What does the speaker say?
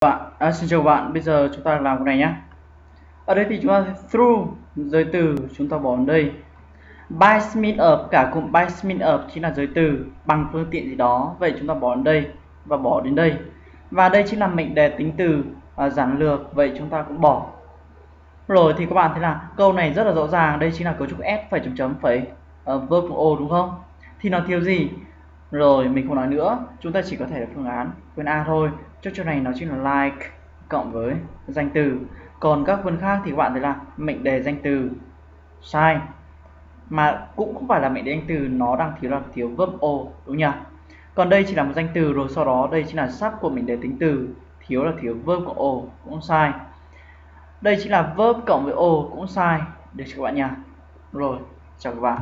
Vâng bạn à, xin chào bạn. Bây giờ chúng ta làm cái này nhé ở đây thì chúng ta through giới từ chúng ta bỏ ở đây. By Smith up cả cụm by Smith up chính là giới từ bằng phương tiện gì đó. Vậy chúng ta bỏ ở đây và bỏ đến đây. Và đây chính là mệnh đề tính từ à, giản lược. Vậy chúng ta cũng bỏ. Rồi thì các bạn thấy là câu này rất là rõ ràng. Đây chính là cấu trúc s phải chấm chấm phải uh, verb o đúng không? Thì nó thiếu gì? Rồi, mình không nói nữa. Chúng ta chỉ có thể là phương án phương a thôi. Cho chỗ này nó chính là like cộng với danh từ. Còn các vân khác thì các bạn thấy là mệnh đề danh từ. Sai. Mà cũng không phải là mệnh đề danh từ, nó đang thiếu là thiếu vấp o, đúng nhỉ? Còn đây chỉ là một danh từ rồi sau đó đây chính là sắp của mệnh đề tính từ. Thiếu là thiếu verb của o, cũng sai. Đây chính là verb cộng với o, cũng sai. Được chưa các bạn nhỉ? Rồi, chào các bạn.